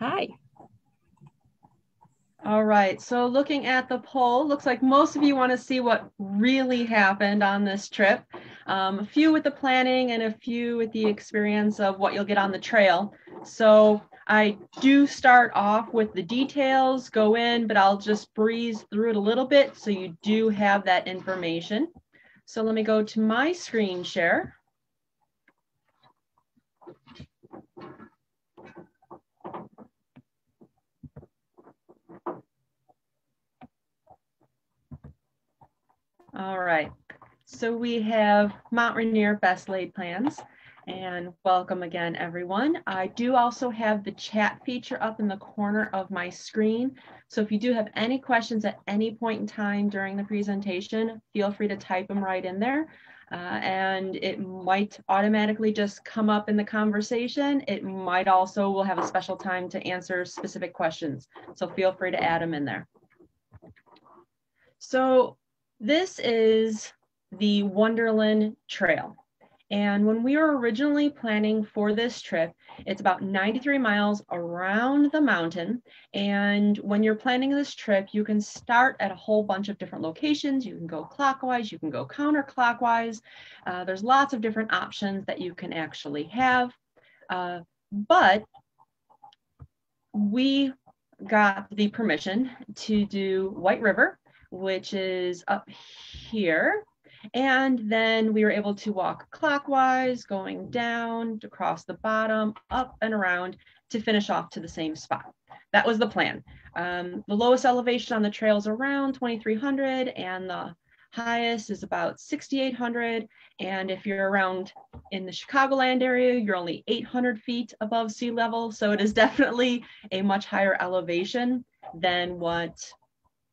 Hi. All right, so looking at the poll, looks like most of you want to see what really happened on this trip. Um, a few with the planning and a few with the experience of what you'll get on the trail. So I do start off with the details, go in, but I'll just breeze through it a little bit so you do have that information. So let me go to my screen share. All right, so we have Mount Rainier best laid plans and welcome again everyone. I do also have the chat feature up in the corner of my screen. So if you do have any questions at any point in time during the presentation, feel free to type them right in there. Uh, and it might automatically just come up in the conversation. It might also, we'll have a special time to answer specific questions. So feel free to add them in there. So this is the Wonderland Trail. And when we were originally planning for this trip, it's about 93 miles around the mountain. And when you're planning this trip, you can start at a whole bunch of different locations. You can go clockwise, you can go counterclockwise. Uh, there's lots of different options that you can actually have. Uh, but we got the permission to do White River which is up here. And then we were able to walk clockwise, going down across the bottom, up and around to finish off to the same spot. That was the plan. Um, the lowest elevation on the trail is around 2300 and the highest is about 6800 and if you're around in the chicagoland area you're only 800 feet above sea level so it is definitely a much higher elevation than what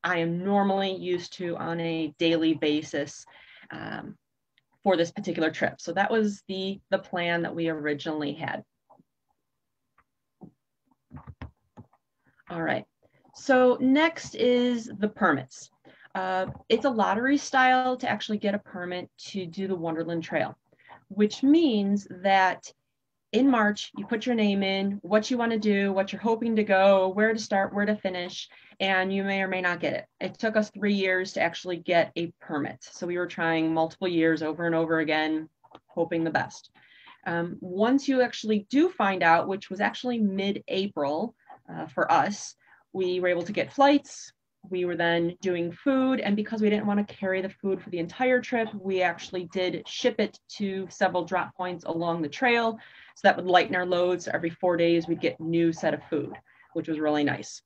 I am normally used to on a daily basis um, for this particular trip. So that was the, the plan that we originally had. All right, so next is the permits. Uh, it's a lottery style to actually get a permit to do the Wonderland Trail, which means that in March, you put your name in, what you want to do, what you're hoping to go, where to start, where to finish, and you may or may not get it. It took us three years to actually get a permit. So we were trying multiple years over and over again, hoping the best. Um, once you actually do find out, which was actually mid April uh, for us, we were able to get flights. We were then doing food, and because we didn't want to carry the food for the entire trip, we actually did ship it to several drop points along the trail so that would lighten our loads. Every four days, we'd get new set of food, which was really nice.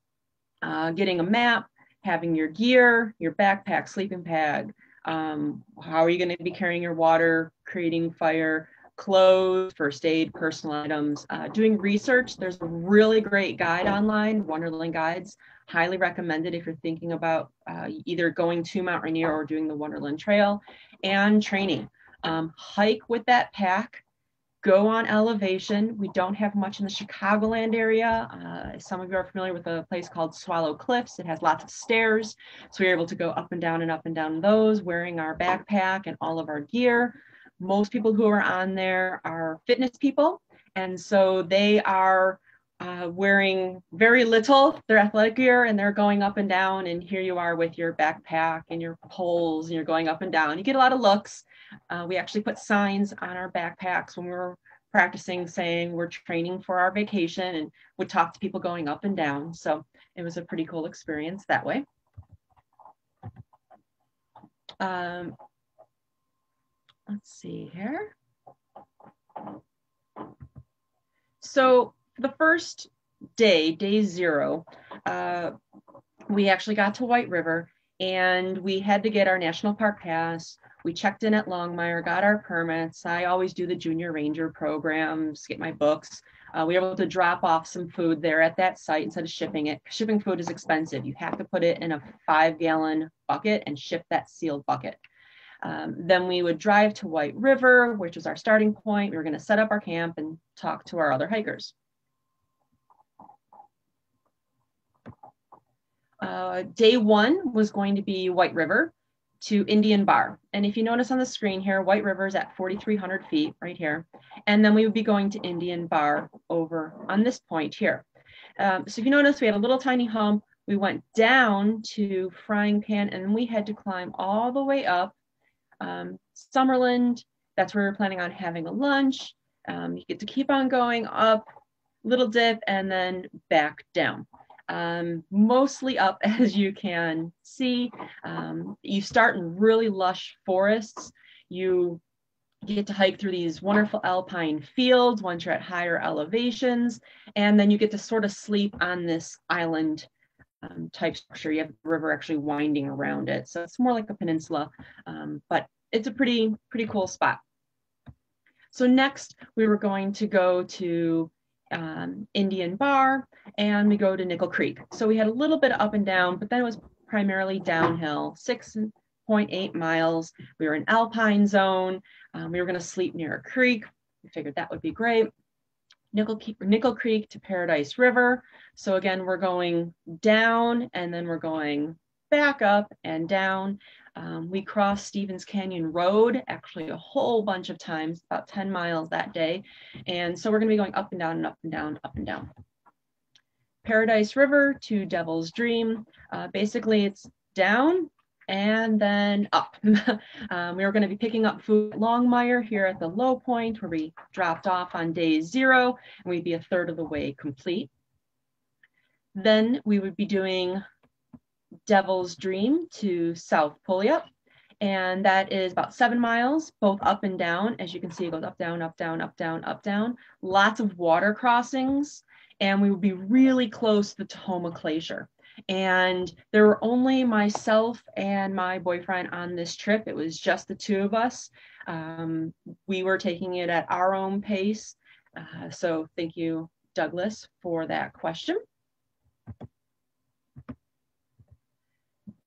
Uh, getting a map, having your gear, your backpack, sleeping bag, um, how are you going to be carrying your water, creating fire, clothes, first aid, personal items, uh, doing research. There's a really great guide online, Wonderland Guides. Highly recommended if you're thinking about uh, either going to Mount Rainier or doing the Wonderland Trail, and training. Um, hike with that pack go on elevation. We don't have much in the Chicagoland area. Uh, some of you are familiar with a place called Swallow Cliffs. It has lots of stairs. So we are able to go up and down and up and down those wearing our backpack and all of our gear. Most people who are on there are fitness people. And so they are uh, wearing very little, their athletic gear, and they're going up and down. And here you are with your backpack and your poles, and you're going up and down. You get a lot of looks. Uh, we actually put signs on our backpacks when we were practicing saying we're training for our vacation and would talk to people going up and down. So it was a pretty cool experience that way. Um, let's see here. So the first day, day zero, uh, we actually got to White River and we had to get our national park pass. We checked in at Longmire, got our permits. I always do the junior ranger programs, get my books. Uh, we were able to drop off some food there at that site instead of shipping it. Shipping food is expensive. You have to put it in a five gallon bucket and ship that sealed bucket. Um, then we would drive to White River, which was our starting point. We were going to set up our camp and talk to our other hikers. Uh, day one was going to be White River to Indian Bar. And if you notice on the screen here, White River is at 4,300 feet right here. And then we would be going to Indian Bar over on this point here. Um, so if you notice we had a little tiny hump. We went down to Frying Pan and we had to climb all the way up. Um, Summerland, that's where we are planning on having a lunch. Um, you get to keep on going up, little dip, and then back down. Um, mostly up as you can see. Um, you start in really lush forests. You get to hike through these wonderful alpine fields once you're at higher elevations, and then you get to sort of sleep on this island um, type structure. You have the river actually winding around it, so it's more like a peninsula, um, but it's a pretty pretty cool spot. So next, we were going to go to um, Indian Bar and we go to Nickel Creek. So we had a little bit up and down, but then it was primarily downhill, 6.8 miles. We were in alpine zone. Um, we were going to sleep near a creek. We figured that would be great. Nickel, Nickel Creek to Paradise River. So again, we're going down and then we're going back up and down. Um, we crossed Stevens Canyon Road actually a whole bunch of times, about 10 miles that day. And so we're going to be going up and down and up and down, up and down. Paradise River to Devil's Dream. Uh, basically, it's down and then up. um, we were going to be picking up food at Longmire here at the low point where we dropped off on day zero, and we'd be a third of the way complete. Then we would be doing Devil's Dream to South Puyallup. And that is about seven miles, both up and down. As you can see, it goes up, down, up, down, up, down, up, down. Lots of water crossings. And we would be really close to the Tahoma Glacier. And there were only myself and my boyfriend on this trip. It was just the two of us. Um, we were taking it at our own pace. Uh, so thank you, Douglas, for that question.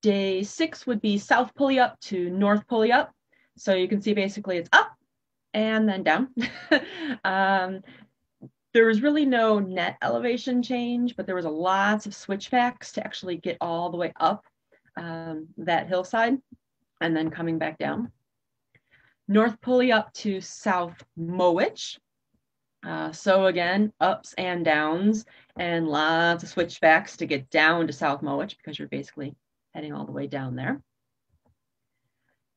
Day six would be South Puyallup to North Puyallup. So you can see basically it's up and then down. um, there was really no net elevation change, but there was a lots of switchbacks to actually get all the way up um, that hillside and then coming back down. North Puyallup to South Mowich. Uh, so again, ups and downs and lots of switchbacks to get down to South Mowich because you're basically heading all the way down there.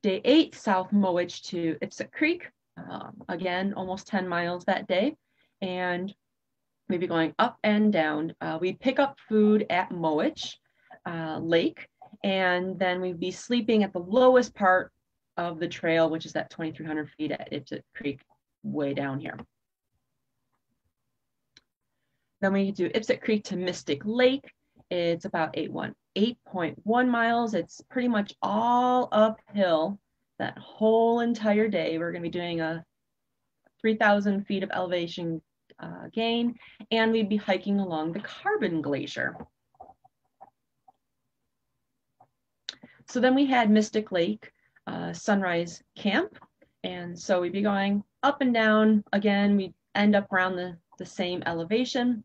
Day eight, South Mowich to Ipsut Creek. Um, again, almost 10 miles that day. And we'd be going up and down. Uh, we pick up food at Mowich uh, Lake, and then we'd be sleeping at the lowest part of the trail, which is that 2,300 feet at Ipsut Creek, way down here. Then we do Ipsut Creek to Mystic Lake. It's about 8.1 miles. It's pretty much all uphill that whole entire day. We're going to be doing a 3,000 feet of elevation uh, gain, and we'd be hiking along the Carbon Glacier. So then we had Mystic Lake uh, Sunrise Camp, and so we'd be going up and down. Again, we end up around the, the same elevation.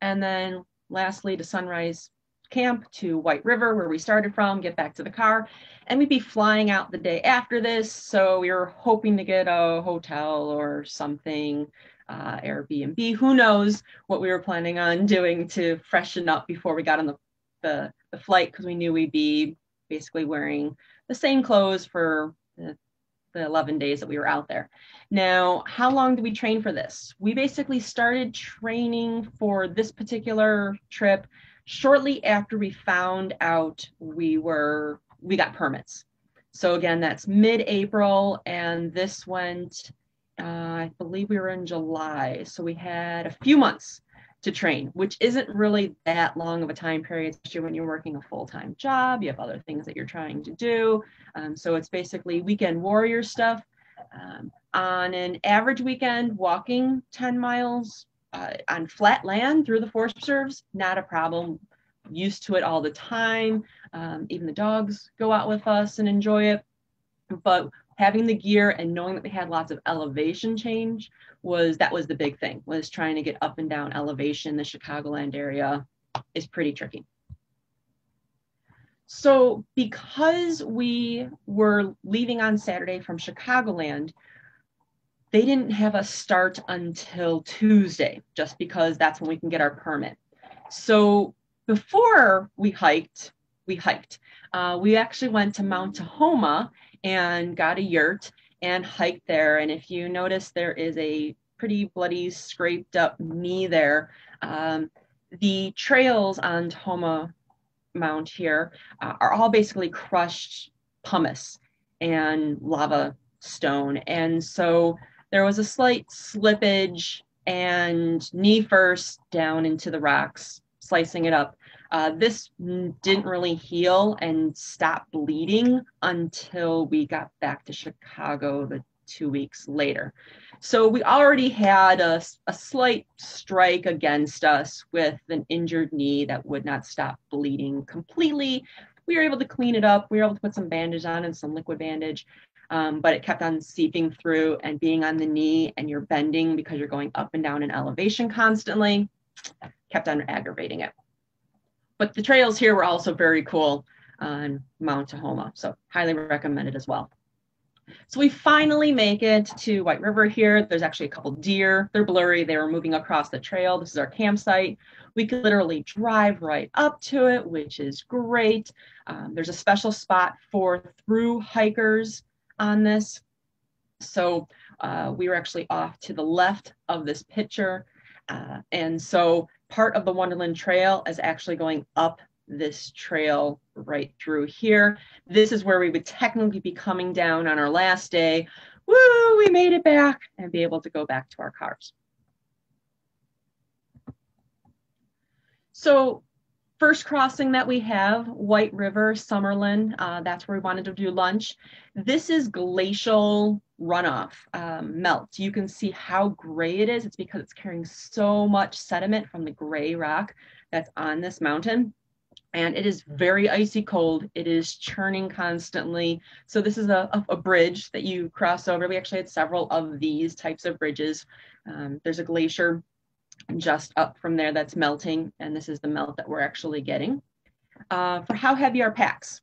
And then lastly to Sunrise Camp to White River, where we started from, get back to the car. And we'd be flying out the day after this. So we were hoping to get a hotel or something, uh, Airbnb. Who knows what we were planning on doing to freshen up before we got on the, the, the flight because we knew we'd be basically wearing the same clothes for the, the 11 days that we were out there. Now, how long did we train for this? We basically started training for this particular trip shortly after we found out we were we got permits. So again, that's mid-April, and this went. Uh, I believe we were in July, so we had a few months to train, which isn't really that long of a time period, especially when you're working a full-time job. You have other things that you're trying to do. Um, so it's basically weekend warrior stuff. Um, on an average weekend, walking 10 miles uh, on flat land through the forest preserves, not a problem. Used to it all the time. Um, even the dogs go out with us and enjoy it. But having the gear and knowing that we had lots of elevation change was that was the big thing was trying to get up and down elevation the chicagoland area is pretty tricky so because we were leaving on saturday from chicagoland they didn't have us start until Tuesday, just because that's when we can get our permit. So before we hiked, we hiked. Uh, we actually went to Mount Tahoma and got a yurt and hiked there. And if you notice, there is a pretty bloody, scraped up knee there. Um, the trails on Tahoma Mount here uh, are all basically crushed pumice and lava stone. And so there was a slight slippage and knee first down into the rocks, slicing it up. Uh, this didn't really heal and stop bleeding until we got back to Chicago the two weeks later. So we already had a, a slight strike against us with an injured knee that would not stop bleeding completely. We were able to clean it up. We were able to put some bandage on and some liquid bandage, um, but it kept on seeping through and being on the knee and you're bending because you're going up and down in elevation constantly, kept on aggravating it. But the trails here were also very cool on Mount Tahoma, so highly recommended as well. So we finally make it to White River here. There's actually a couple deer. They're blurry. They were moving across the trail. This is our campsite. We could literally drive right up to it, which is great. Um, there's a special spot for through hikers on this. So uh, we were actually off to the left of this picture. Uh, and so part of the Wonderland Trail is actually going up this trail right through here. This is where we would technically be coming down on our last day. Woo, we made it back and be able to go back to our cars. So first crossing that we have, White River, Summerland, uh, that's where we wanted to do lunch. This is glacial runoff, um, melt. You can see how gray it is. It's because it's carrying so much sediment from the gray rock that's on this mountain and it is very icy cold. It is churning constantly. So this is a, a, bridge that you cross over. We actually had several of these types of bridges. Um, there's a glacier just up from there that's melting, and this is the melt that we're actually getting. Uh, for how heavy are packs?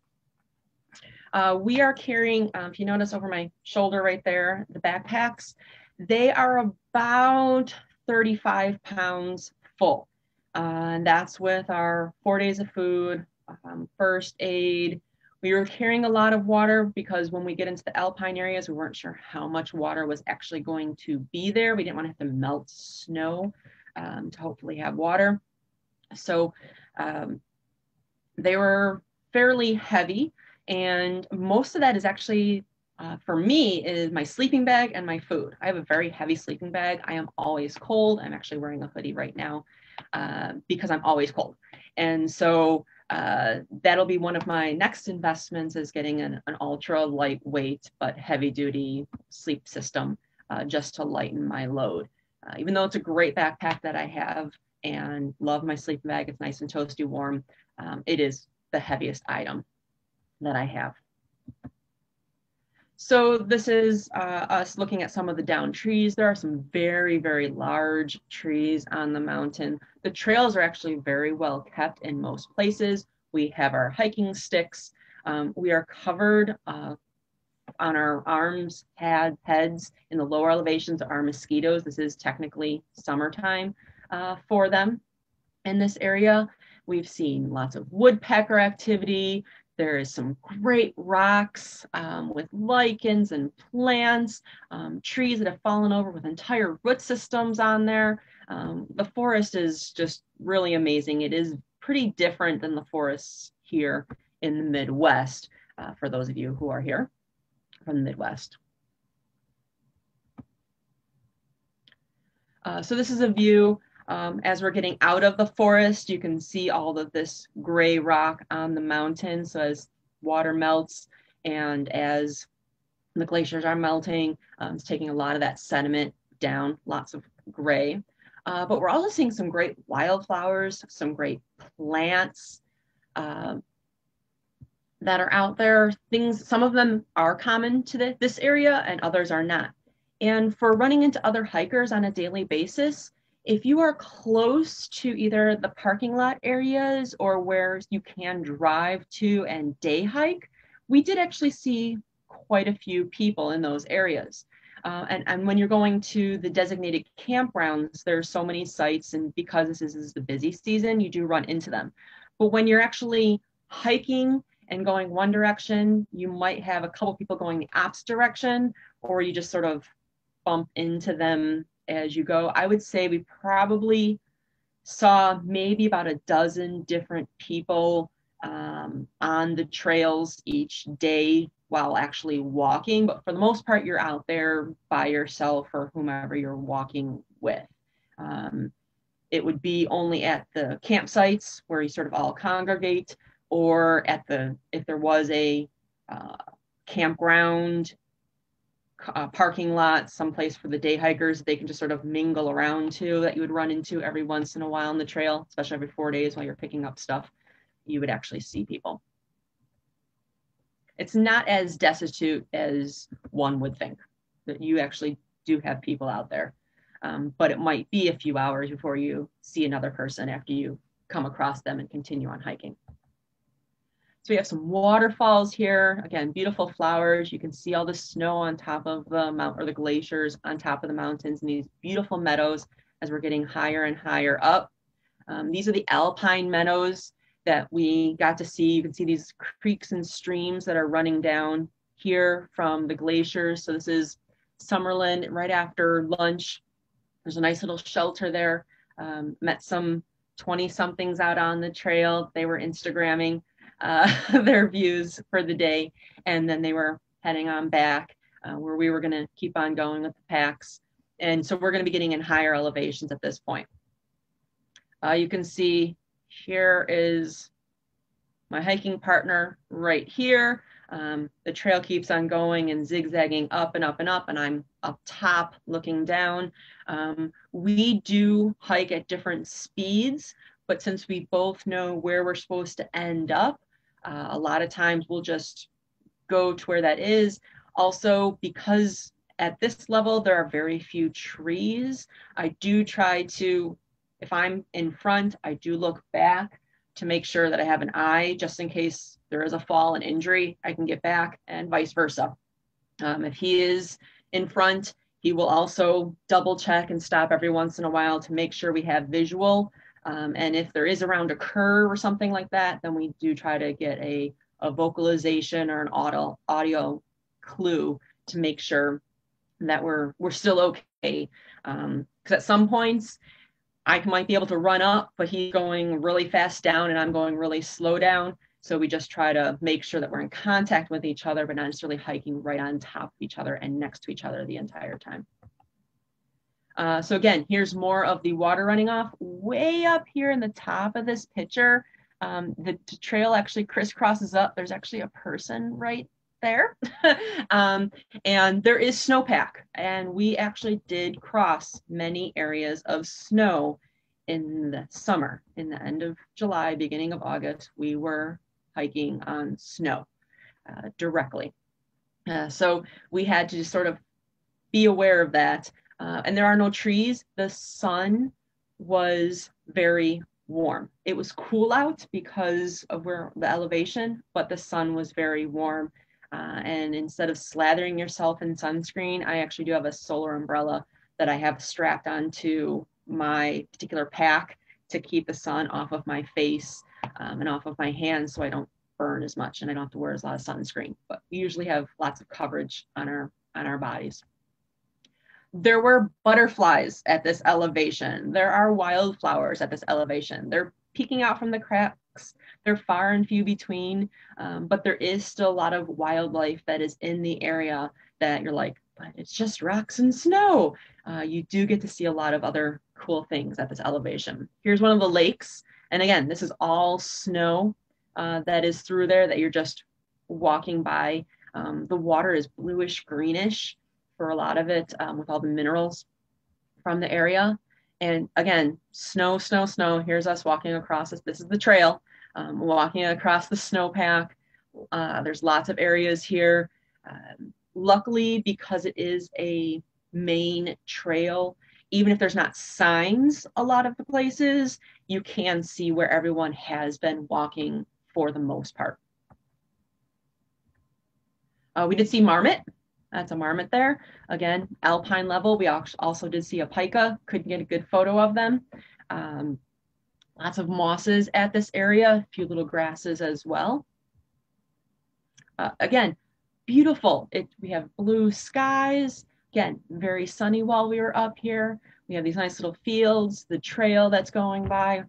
Uh, we are carrying, um, if you notice over my shoulder right there, the backpacks, they are about 35 pounds full. Uh, and that's with our four days of food, um, first aid. We were carrying a lot of water because when we get into the alpine areas, we weren't sure how much water was actually going to be there. We didn't want to have to melt snow um, to hopefully have water. So um, they were fairly heavy. And most of that is actually, uh, for me, is my sleeping bag and my food. I have a very heavy sleeping bag. I am always cold. I'm actually wearing a hoodie right now uh, because I'm always cold. And so uh, that'll be one of my next investments is getting an, an ultra lightweight but heavy duty sleep system uh, just to lighten my load. Uh, even though it's a great backpack that I have and love my sleeping bag, it's nice and toasty warm. Um, it is the heaviest item that I have. So this is uh, us looking at some of the down trees. There are some very, very large trees on the mountain. The trails are actually very well kept in most places. We have our hiking sticks. Um, we are covered uh, on our arms, head, heads in the lower elevations are mosquitoes. This is technically summertime uh, for them in this area. We've seen lots of woodpecker activity. There is some great rocks um, with lichens and plants, um, trees that have fallen over with entire root systems on there. Um, the forest is just really amazing. It is pretty different than the forests here in the Midwest, uh, for those of you who are here from the Midwest. Uh, so this is a view um, as we're getting out of the forest, you can see all of this gray rock on the mountain. So as water melts and as the glaciers are melting, um, it's taking a lot of that sediment down, lots of gray. Uh, but we're also seeing some great wildflowers, some great plants uh, that are out there. Things, some of them are common to the, this area and others are not. And for running into other hikers on a daily basis, if you are close to either the parking lot areas or where you can drive to and day hike, we did actually see quite a few people in those areas. Uh, and, and when you're going to the designated campgrounds, there's so many sites, and because this is, this is the busy season, you do run into them. But when you're actually hiking and going one direction, you might have a couple people going the opposite direction, or you just sort of bump into them as you go. I would say we probably saw maybe about a dozen different people um, on the trails each day while actually walking. But for the most part, you're out there by yourself or whomever you're walking with. Um, it would be only at the campsites where you sort of all congregate or at the if there was a uh, campground uh, parking lot someplace for the day hikers they can just sort of mingle around to that you would run into every once in a while on the trail especially every four days while you're picking up stuff you would actually see people. It's not as destitute as one would think that you actually do have people out there. Um, but it might be a few hours before you see another person after you come across them and continue on hiking so we have some waterfalls here. Again, beautiful flowers. You can see all the snow on top of the mount or the glaciers on top of the mountains and these beautiful meadows as we're getting higher and higher up. Um, these are the alpine meadows that we got to see. You can see these creeks and streams that are running down here from the glaciers. So this is Summerland right after lunch. There's a nice little shelter there. Um, met some 20 somethings out on the trail. They were Instagramming uh, their views for the day. And then they were heading on back uh, where we were going to keep on going with the packs. And so we're going to be getting in higher elevations at this point. Uh, you can see here is my hiking partner right here. Um, the trail keeps on going and zigzagging up and up and up, and I'm up top looking down. Um, we do hike at different speeds, but since we both know where we're supposed to end up, uh, a lot of times we'll just go to where that is. Also, because at this level there are very few trees, I do try to, if I'm in front, I do look back to make sure that I have an eye just in case there is a fall and injury, I can get back and vice versa. Um, if he is in front, he will also double check and stop every once in a while to make sure we have visual um, and if there is around a curve or something like that, then we do try to get a, a vocalization or an audio, audio clue to make sure that we're, we're still okay. Because um, at some points, I might be able to run up, but he's going really fast down and I'm going really slow down. So we just try to make sure that we're in contact with each other, but not necessarily hiking right on top of each other and next to each other the entire time. Uh, so again, here's more of the water running off. Way up here in the top of this picture, um, the, trail actually crisscrosses up. There's actually a person right there. um, and there is snowpack. And we actually did cross many areas of snow in the summer. In the end of July, beginning of August, we were hiking on snow uh, directly. Uh, so we had to sort of be aware of that uh, and there are no trees. The sun was very warm. It was cool out because of where the elevation, but the sun was very warm. Uh, and instead of slathering yourself in sunscreen, I actually do have a solar umbrella that I have strapped onto my particular pack to keep the sun off of my face um, and off of my hands so I don't burn as much and I don't have to wear a lot of sunscreen. But we usually have lots of coverage on our on our bodies there were butterflies at this elevation. There are wildflowers at this elevation. They're peeking out from the cracks. They're far and few between, um, but there is still a lot of wildlife that is in the area that you're like, but it's just rocks and snow. Uh, you do get to see a lot of other cool things at this elevation. Here's one of the lakes. And again, this is all snow uh, that is through there that you're just walking by. Um, the water is bluish greenish for a lot of it um, with all the minerals from the area. And again, snow, snow, snow. Here's us walking across this. This is the trail, um, walking across the snowpack. Uh, there's lots of areas here. Um, luckily, because it is a main trail, even if there's not signs a lot of the places, you can see where everyone has been walking for the most part. Uh, we did see marmot That's a marmot there. Again, alpine level. We also did see a pika. Couldn't get a good photo of them. Um, lots of mosses at this area, a few little grasses as well. Uh, again, beautiful. It, we have blue skies. Again, very sunny while we were up here. We have these nice little fields, the trail that's going by.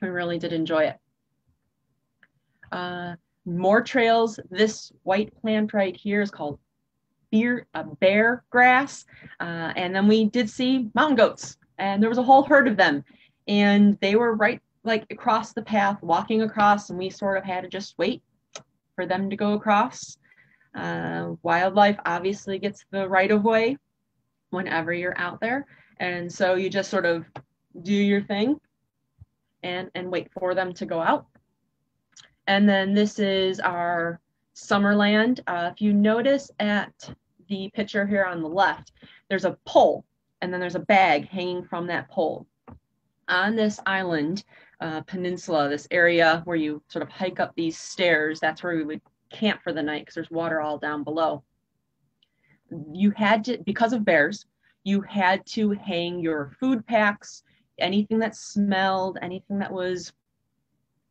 We really did enjoy it. Uh, more trails. This white plant right here is called beer, uh, bear grass. Uh, and then we did see mountain goats, and there was a whole herd of them. And they were right like across the path, walking across, and we sort of had to just wait for them to go across. Uh, wildlife obviously gets the right of way whenever you're out there. And so you just sort of do your thing and, and wait for them to go out. And then this is our Summerland. Uh, if you notice at the picture here on the left, there's a pole and then there's a bag hanging from that pole. On this island, uh, peninsula, this area where you sort of hike up these stairs, that's where we would camp for the night because there's water all down below. You had to, because of bears, you had to hang your food packs, anything that smelled, anything that was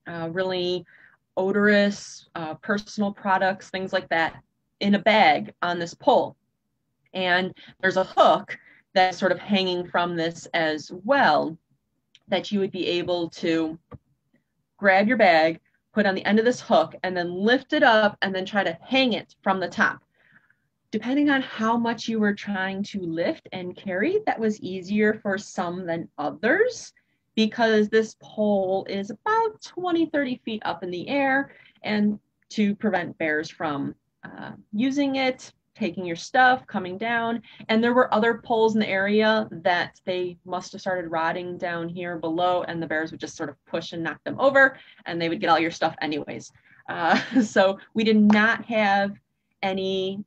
uh, really odorous, uh, personal products, things like that, in a bag on this pole. And there's a hook that's sort of hanging from this as well that you would be able to grab your bag, put on the end of this hook, and then lift it up and then try to hang it from the top. Depending on how much you were trying to lift and carry, that was easier for some than others because this pole is about 20, 30 feet up in the air and to prevent bears from uh, using it, taking your stuff, coming down. And there were other poles in the area that they must have started rotting down here below, and the bears would just sort of push and knock them over, and they would get all your stuff anyways. Uh, so we did not have any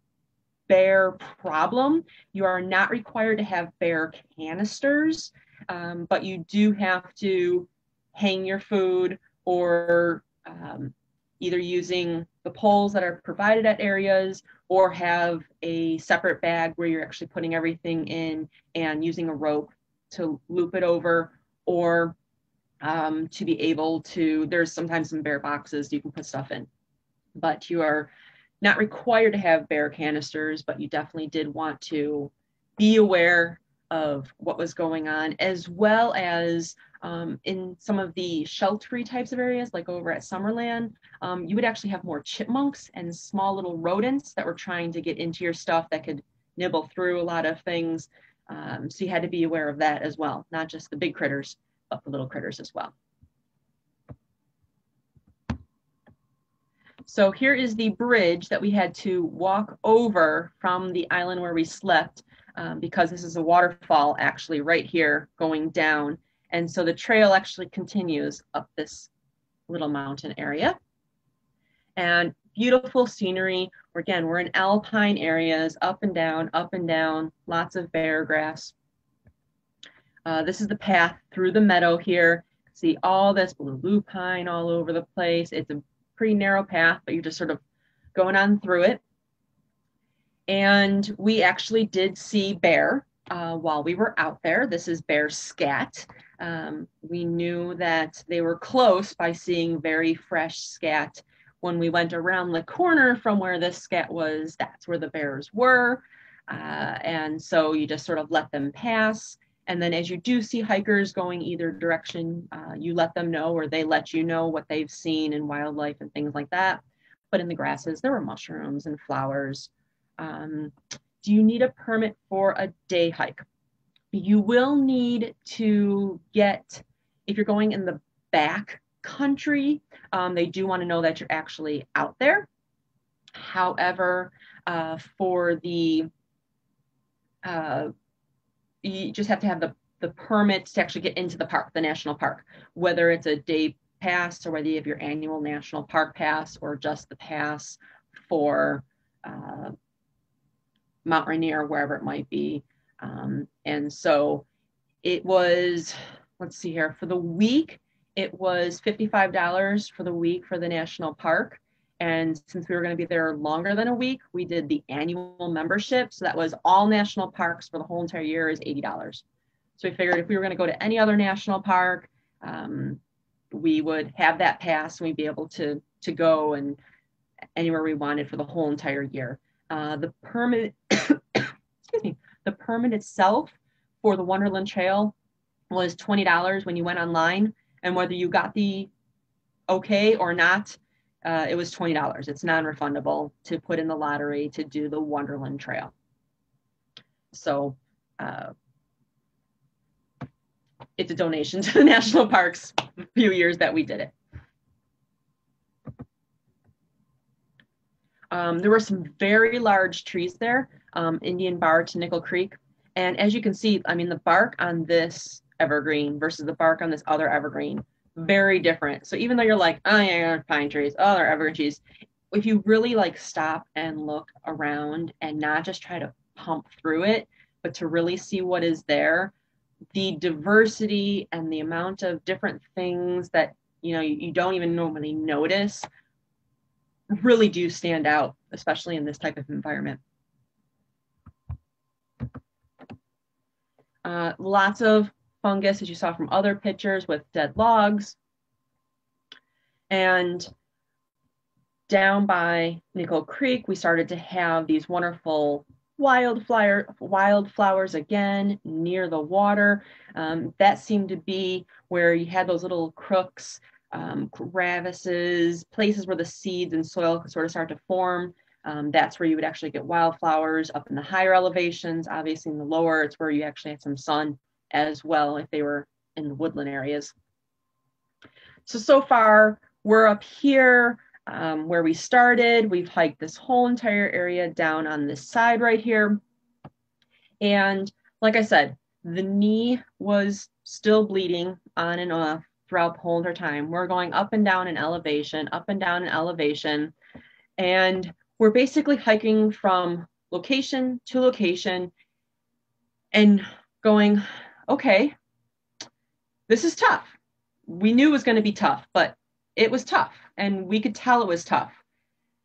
bear problem. You are not required to have bear canisters, um, but you do have to hang your food or um, either using the poles that are provided at areas or have a separate bag where you're actually putting everything in and using a rope to loop it over or um, to be able to there's sometimes some bear boxes you can put stuff in. But you are not required to have bear canisters but you definitely did want to be aware of what was going on, as well as um, in some of the sheltery types of areas, like over at Summerland, um, you would actually have more chipmunks and small little rodents that were trying to get into your stuff that could nibble through a lot of things. Um, so you had to be aware of that as well, not just the big critters, but the little critters as well. So here is the bridge that we had to walk over from the island where we slept um, because this is a waterfall actually right here going down. And so the trail actually continues up this little mountain area. And beautiful scenery. Again, we're in alpine areas, up and down, up and down, lots of bear grass. Uh, this is the path through the meadow here. See all this blue lupine all over the place. It's a pretty narrow path, but you're just sort of going on through it. And we actually did see bear uh, while we were out there. This is bear scat. Um, we knew that they were close by seeing very fresh scat. When we went around the corner from where this scat was, that's where the bears were. Uh, and so you just sort of let them pass. And then as you do see hikers going either direction, uh, you let them know or they let you know what they've seen in wildlife and things like that. But in the grasses, there were mushrooms and flowers. Um, do you need a permit for a day hike? You will need to get, if you're going in the back country, um, they do want to know that you're actually out there. However, uh, for the, uh, you just have to have the, the permit to actually get into the park, the national park, whether it's a day pass or whether you have your annual national park pass or just the pass for uh, Mount Rainier, wherever it might be. Um, and so it was, let's see here, for the week, it was $55 for the week for the national park. And since we were going to be there longer than a week, we did the annual membership. So that was all national parks for the whole entire year is $80. So we figured if we were going to go to any other national park, um, we would have that pass and we'd be able to to go and anywhere we wanted for the whole entire year. Uh, the permit, excuse me, the permit itself for the Wonderland Trail was twenty dollars when you went online, and whether you got the okay or not, uh, it was twenty dollars. It's non-refundable to put in the lottery to do the Wonderland Trail. So. Uh, it's a donation to the national parks a few years that we did it. Um, there were some very large trees there, um, Indian bar to Nickel Creek. And as you can see, I mean, the bark on this evergreen versus the bark on this other evergreen, very different. So even though you're like, oh yeah, pine trees, oh, they're evergreen trees, if you really like stop and look around and not just try to pump through it, but to really see what is there, the diversity and the amount of different things that you know you, you don't even normally notice really do stand out, especially in this type of environment. Uh, lots of fungus, as you saw from other pictures, with dead logs. And down by Nickel Creek, we started to have these wonderful wildflower wildflowers again near the water. Um, that seemed to be where you had those little crooks um, crevices, places where the seeds and soil could sort of start to form. Um, that's where you would actually get wildflowers up in the higher elevations. Obviously, in the lower, it's where you actually had some sun as well if they were in the woodland areas. So, so far, we're up here um, where we started. We've hiked this whole entire area down on this side right here. And like I said, the knee was still bleeding on and off throughout the whole entire time. We're going up and down in elevation, up and down in elevation. And we're basically hiking from location to location and going, okay, this is tough. We knew it was going to be tough, but it was tough and we could tell it was tough.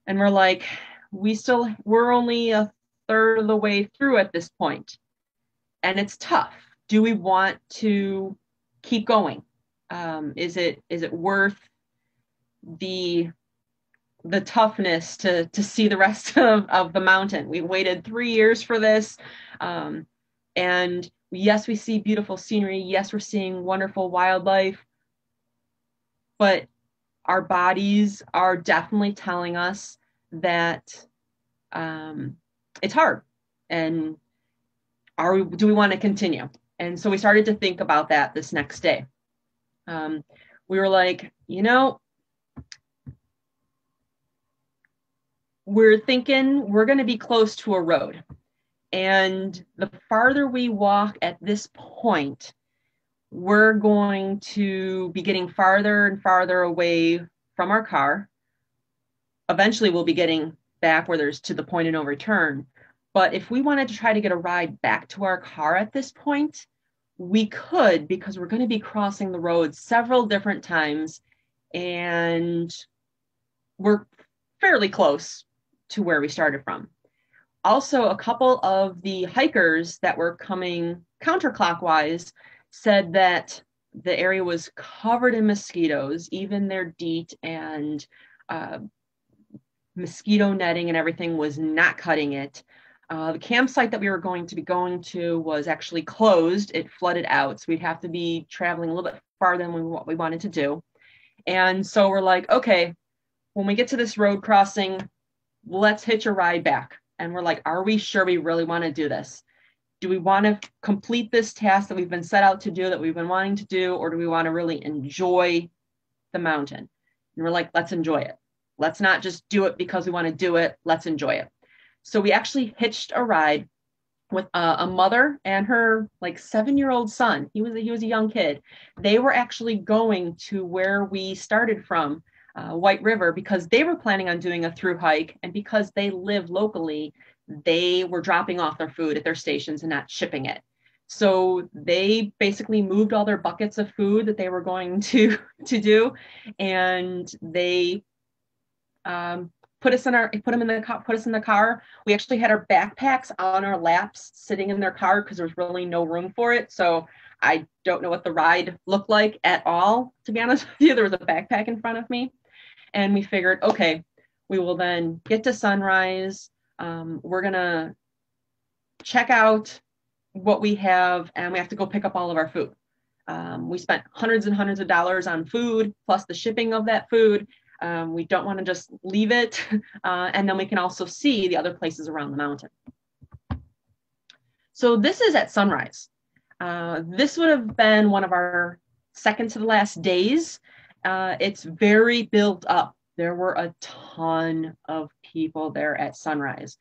And we're like, we still, we're only a third of the way through at this point and it's tough. Do we want to keep going? Um, is it is it worth the the toughness to to see the rest of, of the mountain? We waited three years for this. Um, and yes we see beautiful scenery. Yes we're seeing wonderful wildlife. But our bodies are definitely telling us that um, it's hard. And are we do we want to continue? And so we started to think about that this next day um, we were like, you know, we're thinking we're going to be close to a road. And the farther we walk at this point, we're going to be getting farther and farther away from our car. Eventually, we'll be getting back where there's to the point of no return. But if we wanted to try to get a ride back to our car at this point, we could because we're going to be crossing the road several different times and we're fairly close to where we started from. Also, a couple of the hikers that were coming counterclockwise said that the area was covered in mosquitoes, even their DEET and uh, mosquito netting and everything was not cutting it. Uh, the campsite that we were going to be going to was actually closed. It flooded out. So we'd have to be traveling a little bit farther than what we wanted to do. And so we're like, okay, when we get to this road crossing, let's hitch a ride back. And we're like, are we sure we really want to do this? Do we want to complete this task that we've been set out to do, that we've been wanting to do, or do we want to really enjoy the mountain? And we're like, let's enjoy it. Let's not just do it because we want to do it. Let's enjoy it. So we actually hitched a ride with uh, a mother and her like seven year old son. He was a, he was a young kid. They were actually going to where we started from, uh, White River, because they were planning on doing a through hike, and because they live locally, they were dropping off their food at their stations and not shipping it. So they basically moved all their buckets of food that they were going to to do, and they um, put us in our put them in the car put us in the car. We actually had our backpacks on our laps sitting in their car because there was really no room for it. So i don't know what the ride looked like at all to be honest with you. There was a backpack in front of me. And we figured okay we will then get to sunrise. Um, we're gonna check out what we have and we have to go pick up all of our food. Um, we spent hundreds and hundreds of dollars on food plus the shipping of that food um, we don't want to just leave it. Uh, and then we can also see the other places around the mountain. So this is at sunrise. Uh, this would have been one of our second to the last days. Uh, it's very built up. There were a ton of people there at sunrise,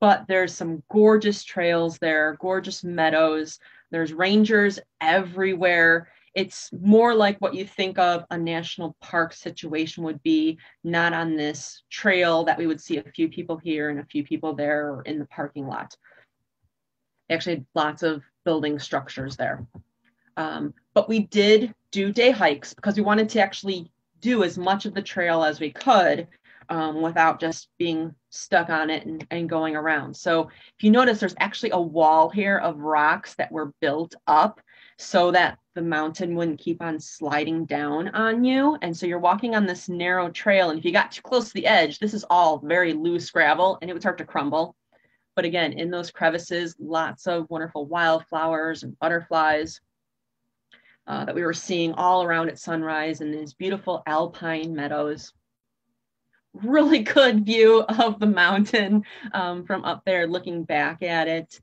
but there's some gorgeous trails there, gorgeous meadows. There's rangers everywhere it's more like what you think of a national park situation would be, not on this trail that we would see a few people here and a few people there or in the parking lot. Actually, lots of building structures there. Um, but we did do day hikes because we wanted to actually do as much of the trail as we could um, without just being stuck on it and, and going around. So if you notice, there's actually a wall here of rocks that were built up so that the mountain wouldn't keep on sliding down on you. And so you're walking on this narrow trail. And if you got too close to the edge, this is all very loose gravel and it would start to crumble. But again, in those crevices, lots of wonderful wildflowers and butterflies uh, that we were seeing all around at sunrise in these beautiful alpine meadows. Really good view of the mountain um, from up there looking back at it.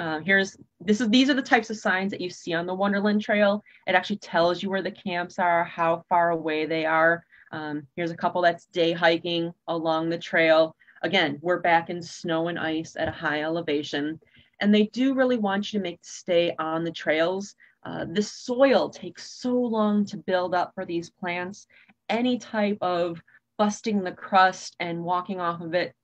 Uh, here's this is these are the types of signs that you see on the Wonderland Trail. It actually tells you where the camps are, how far away they are. Um, here's a couple that's day hiking along the trail. Again, we're back in snow and ice at a high elevation, and they do really want you to make stay on the trails. Uh, the soil takes so long to build up for these plants. Any type of busting the crust and walking off of it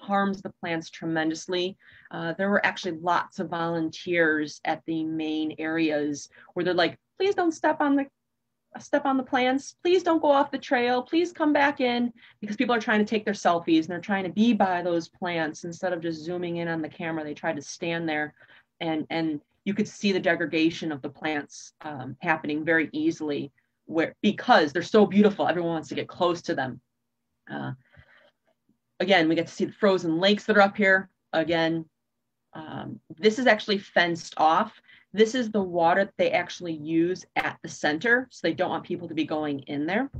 harms the plants tremendously. Uh, there were actually lots of volunteers at the main areas where they're like, please don't step on the step on the plants. Please don't go off the trail. Please come back in because people are trying to take their selfies and they're trying to be by those plants instead of just zooming in on the camera. They try to stand there and and you could see the degradation of the plants um, happening very easily where because they're so beautiful everyone wants to get close to them uh, again, we get to see the frozen lakes that are up here. Again, um, this is actually fenced off. This is the water that they actually use at the center, so they don't want people to be going in there.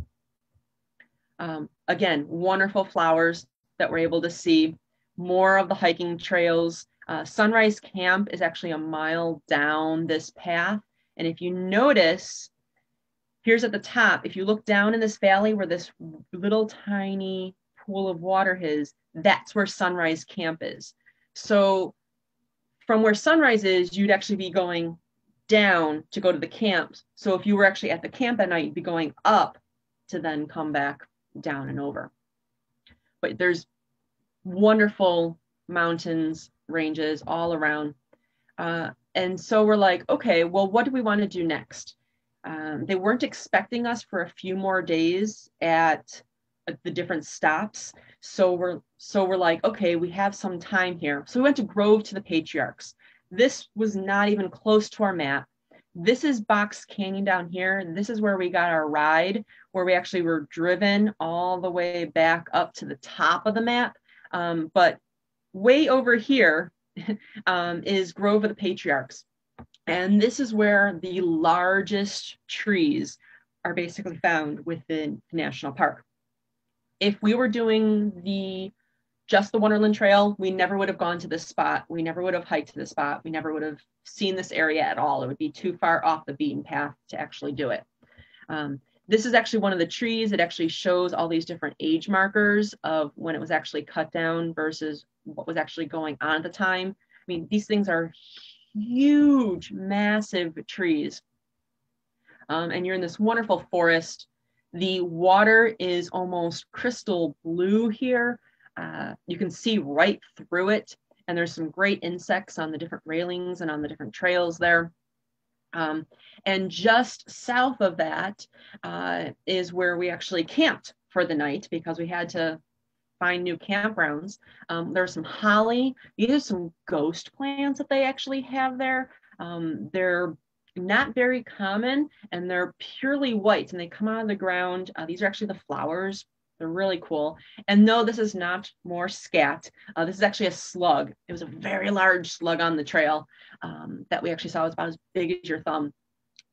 Um, again, wonderful flowers that we're able to see. More of the hiking trails. Uh, Sunrise Camp is actually a mile down this path. And if you notice, here's at the top, if you look down in this valley where this little tiny pool of water is, that's where Sunrise Camp is. So from where Sunrise is, you'd actually be going down to go to the camps. So if you were actually at the camp at night, you'd be going up to then come back down and over. But there's wonderful mountains, ranges all around. Uh, and so we're like, okay, well, what do we want to do next? Um, they weren't expecting us for a few more days at the different stops. So we're so we're like, okay, we have some time here. So we went to Grove to the Patriarchs. This was not even close to our map. This is Box Canyon down here. This is where we got our ride, where we actually were driven all the way back up to the top of the map. Um, but way over here um, is Grove of the Patriarchs. And this is where the largest trees are basically found within the national park if we were doing the just the Wonderland Trail, we never would have gone to this spot. We never would have hiked to this spot. We never would have seen this area at all. It would be too far off the beaten path to actually do it. Um, this is actually one of the trees. It actually shows all these different age markers of when it was actually cut down versus what was actually going on at the time. I mean, these things are huge, massive trees. Um, and you're in this wonderful forest the water is almost crystal blue here. Uh, you can see right through it, and there's some great insects on the different railings and on the different trails there. Um, and just south of that uh, is where we actually camped for the night because we had to find new campgrounds. Um, there's some holly. These are some ghost plants that they actually have there. Um, they're not very common and they're purely white and they come out of the ground. Uh, these are actually the flowers. They're really cool. And no, this is not more scat. Uh, this is actually a slug. It was a very large slug on the trail um, that we actually saw. It was about as big as your thumb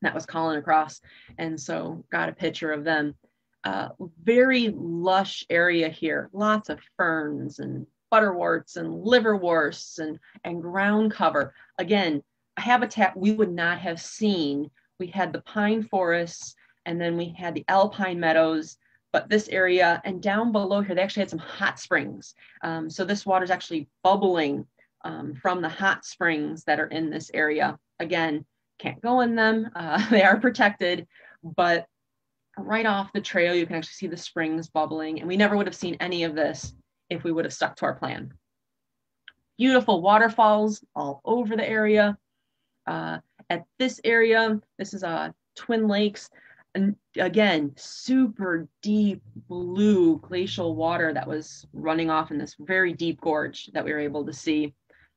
that was calling across. And so got a picture of them. Uh, very lush area here, lots of ferns and butterworts and liverworts and, and ground cover. Again, habitat we would not have seen. We had the pine forests and then we had the alpine meadows, but this area and down below here, they actually had some hot springs. Um, so this water is actually bubbling um, from the hot springs that are in this area. Again, can't go in them. Uh, they are protected, but right off the trail, you can actually see the springs bubbling. And we never would have seen any of this if we would have stuck to our plan. Beautiful waterfalls all over the area. Uh, at this area, this is uh, Twin Lakes. And again, super deep blue glacial water that was running off in this very deep gorge that we were able to see.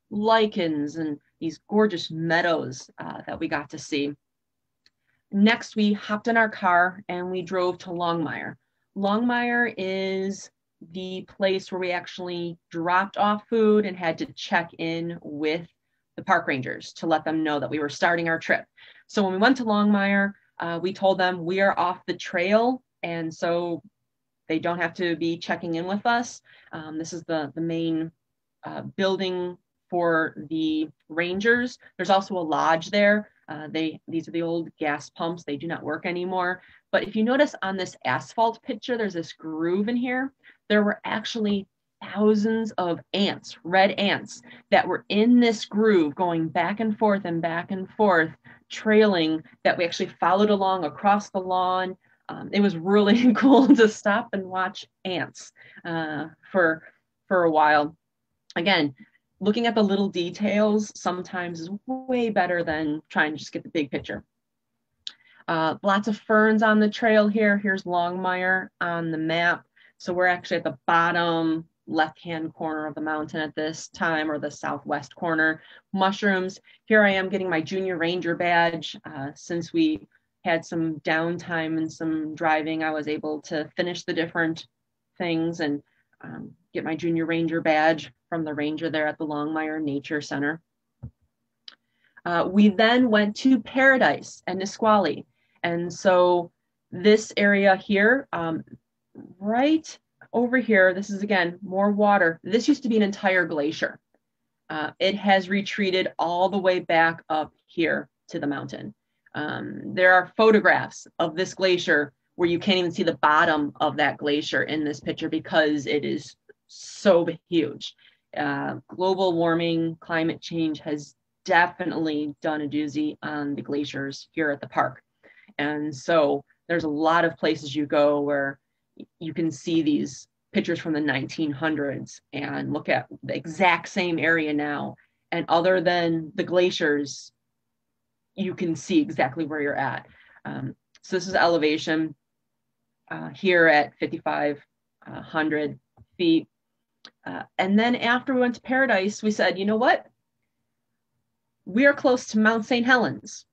Lichens and these gorgeous meadows uh, that we got to see. Next, we hopped in our car and we drove to Longmire. Longmire is the place where we actually dropped off food and had to check in with the park rangers to let them know that we were starting our trip. So when we went to Longmire, uh, we told them we are off the trail, and so they don't have to be checking in with us. Um, this is the the main uh, building for the rangers. There's also a lodge there. Uh, they these are the old gas pumps. They do not work anymore. But if you notice on this asphalt picture, there's this groove in here. There were actually thousands of ants, red ants, that were in this groove going back and forth and back and forth, trailing that we actually followed along across the lawn. Um, it was really cool to stop and watch ants uh, for for a while. Again, looking at the little details sometimes is way better than trying to just get the big picture. Uh, lots of ferns on the trail here. Here's Longmire on the map. So we're actually at the bottom left-hand corner of the mountain at this time, or the southwest corner. Mushrooms. Here I am getting my junior ranger badge. Uh, since we had some downtime and some driving, I was able to finish the different things and um, get my junior ranger badge from the ranger there at the Longmire Nature Center. Uh, we then went to Paradise and Nisqually. And so this area here, um, right over here, this is again, more water. This used to be an entire glacier. Uh, it has retreated all the way back up here to the mountain. Um, there are photographs of this glacier where you can't even see the bottom of that glacier in this picture because it is so huge. Uh, global warming, climate change has definitely done a doozy on the glaciers here at the park. And so there's a lot of places you go where you can see these pictures from the 1900s and look at the exact same area now. And other than the glaciers, you can see exactly where you're at. Um, so this is elevation uh, here at 5,500 feet. Uh, and then after we went to Paradise, we said, you know what? We are close to Mount St. Helens.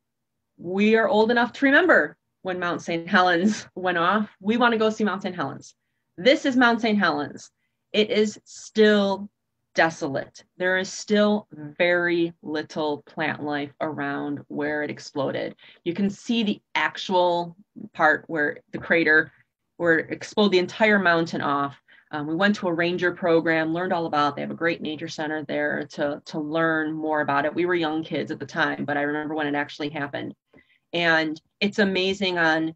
We are old enough to remember when Mount St. Helens went off. We want to go see Mount St. Helens. This is Mount St. Helens. It is still desolate. There is still very little plant life around where it exploded. You can see the actual part where the crater where it exploded the entire mountain off. Um, we went to a ranger program, learned all about. They have a great nature center there to to learn more about it. We were young kids at the time, but I remember when it actually happened, and it's amazing. On,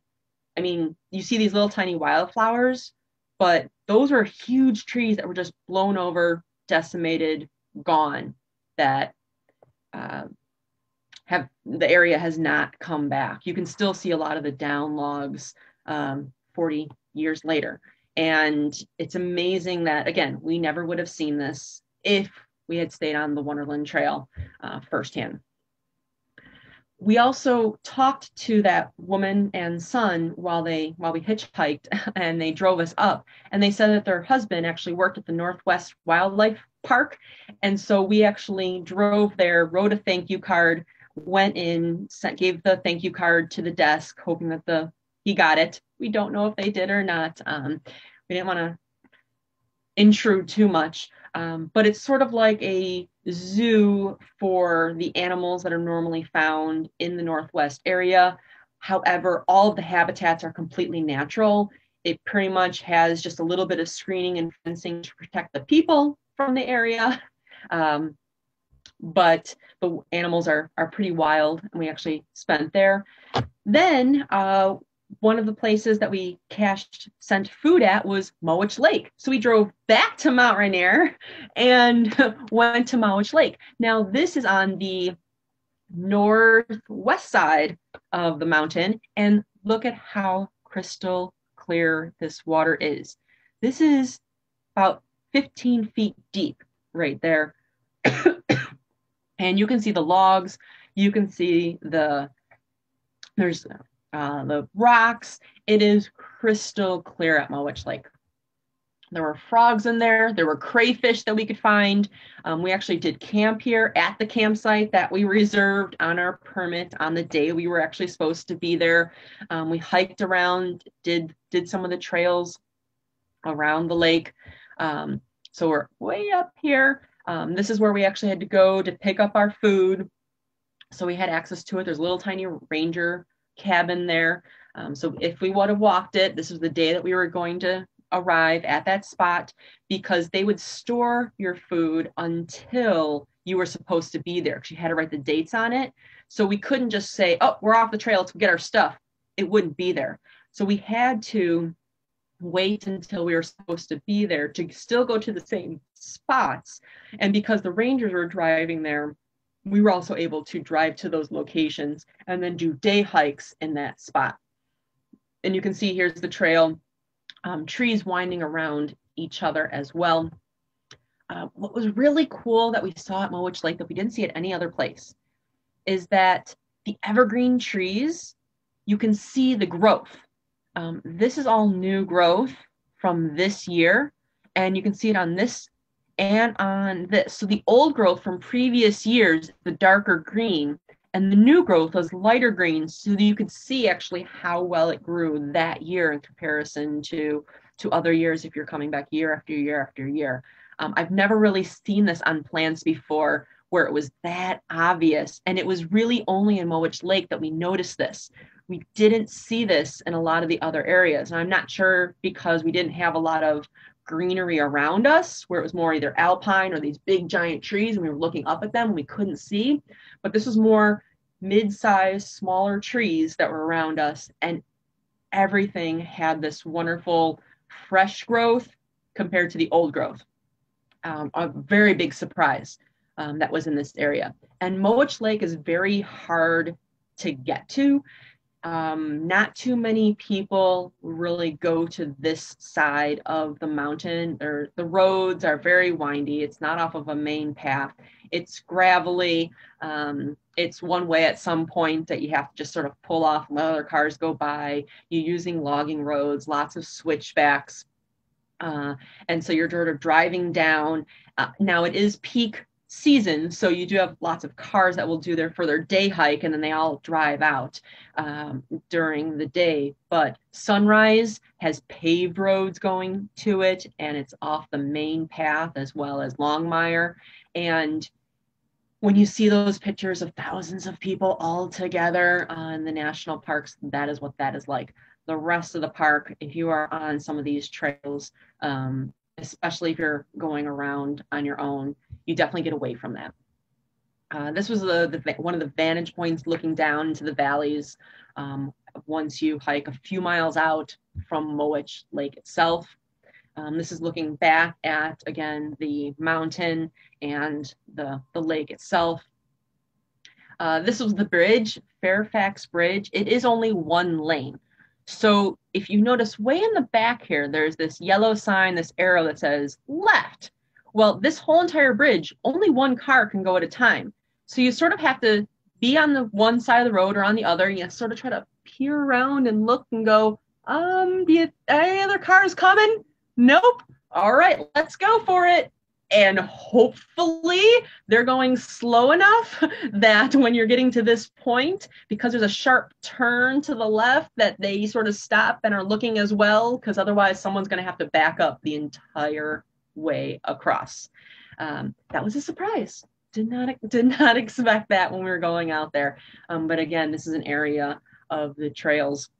I mean, you see these little tiny wildflowers, but those are huge trees that were just blown over, decimated, gone. That uh, have the area has not come back. You can still see a lot of the down logs. Um, 40 years later. And it's amazing that, again, we never would have seen this if we had stayed on the Wonderland Trail uh, firsthand. We also talked to that woman and son while they while we hitchhiked and they drove us up. And they said that their husband actually worked at the northwest wildlife park. And so we actually drove there wrote a thank you card went in sent, gave the thank you card to the desk hoping that the he got it. We don't know if they did or not. Um, we didn't want to intrude too much um, but it's sort of like a zoo for the animals that are normally found in the Northwest area. However, all of the habitats are completely natural. It pretty much has just a little bit of screening and fencing to protect the people from the area. Um, but the animals are, are pretty wild, and we actually spent there. Then uh, one of the places that we cached sent food at was Mowich Lake. So we drove back to Mount Rainier and went to Mowich Lake. Now this is on the northwest side of the mountain and look at how crystal clear this water is. This is about 15 feet deep right there. and you can see the logs, you can see the there's uh, the rocks. It is crystal clear at Mowich Lake. There were frogs in there. There were crayfish that we could find. Um, we actually did camp here at the campsite that we reserved on our permit on the day we were actually supposed to be there. Um, we hiked around, did did some of the trails around the lake. Um, so we're way up here. Um, this is where we actually had to go to pick up our food. So we had access to it. There's a little tiny ranger cabin there. Um, so if we would have walked it, this was the day that we were going to arrive at that spot because they would store your food until you were supposed to be there because you had to write the dates on it. So we couldn't just say, oh, we're off the trail, let's get our stuff. It wouldn't be there. So we had to wait until we were supposed to be there to still go to the same spots. And because the rangers were driving there, we were also able to drive to those locations and then do day hikes in that spot. And you can see here's the trail, um, trees winding around each other as well. Uh, what was really cool that we saw at Mowich Lake that we didn't see at any other place is that the evergreen trees, you can see the growth. Um, this is all new growth from this year, and you can see it on this and on this. So the old growth from previous years, the darker green, and the new growth was lighter green so that you could see actually how well it grew that year in comparison to to other years if you're coming back year after year after year. Um, I've never really seen this on plants before where it was that obvious. And it was really only in Mowich Lake that we noticed this. We didn't see this in a lot of the other areas. And I'm not sure because we didn't have a lot of greenery around us where it was more either alpine or these big giant trees and we were looking up at them and we couldn't see. But this was more mid-sized smaller trees that were around us and everything had this wonderful fresh growth compared to the old growth. Um, a very big surprise um, that was in this area. And Mowich Lake is very hard to get to um, not too many people really go to this side of the mountain. Or the roads are very windy. It's not off of a main path. It's gravelly. Um, it's one way at some point that you have to just sort of pull off and let other cars go by. You're using logging roads, lots of switchbacks. Uh, and so you're sort of driving down. Uh, now it is peak season. So you do have lots of cars that will do their further day hike and then they all drive out um, during the day. But Sunrise has paved roads going to it and it's off the main path as well as Longmire. And when you see those pictures of thousands of people all together on the national parks, that is what that is like. The rest of the park, if you are on some of these trails, um, especially if you're going around on your own, you definitely get away from that. Uh, this was the, the, one of the vantage points looking down into the valleys um, once you hike a few miles out from Mowich Lake itself. Um, this is looking back at, again, the mountain and the, the lake itself. Uh, this was the bridge, Fairfax Bridge. It is only one lane. So if you notice way in the back here, there's this yellow sign, this arrow that says left. Well, this whole entire bridge, only one car can go at a time. So you sort of have to be on the one side of the road or on the other. You sort of try to peer around and look and go, um, do you, any other cars coming? Nope. All right, let's go for it. And hopefully they're going slow enough that when you're getting to this point, because there's a sharp turn to the left, that they sort of stop and are looking as well, because otherwise someone's going to have to back up the entire way across. Um, that was a surprise. Did not did not expect that when we were going out there. Um, but again, this is an area of the trails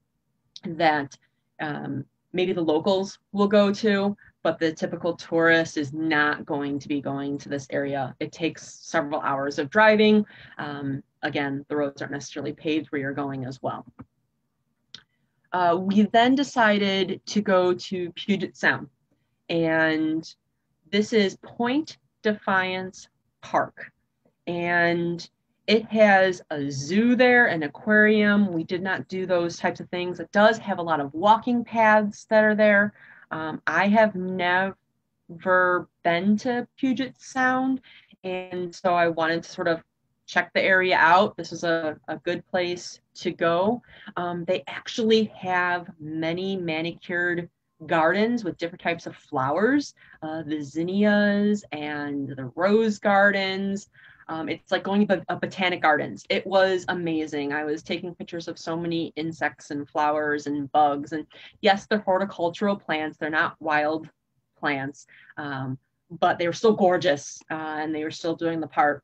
that um, maybe the locals will go to, but the typical tourist is not going to be going to this area. It takes several hours of driving. Um, again, the roads aren't necessarily paved where you're going as well. Uh, we then decided to go to Puget Sound, and this is Point Defiance Park. And it has a zoo there, an aquarium. We did not do those types of things. It does have a lot of walking paths that are there. Um, I have never been to Puget Sound, and so I wanted to sort of check the area out. This is a, a good place to go. Um, they actually have many manicured gardens with different types of flowers, uh, the zinnias and the rose gardens. Um, it's like going to a botanic gardens. It was amazing. I was taking pictures of so many insects and flowers and bugs. And yes, they're horticultural plants. They're not wild plants, um, but they were still gorgeous uh, and they were still doing the part.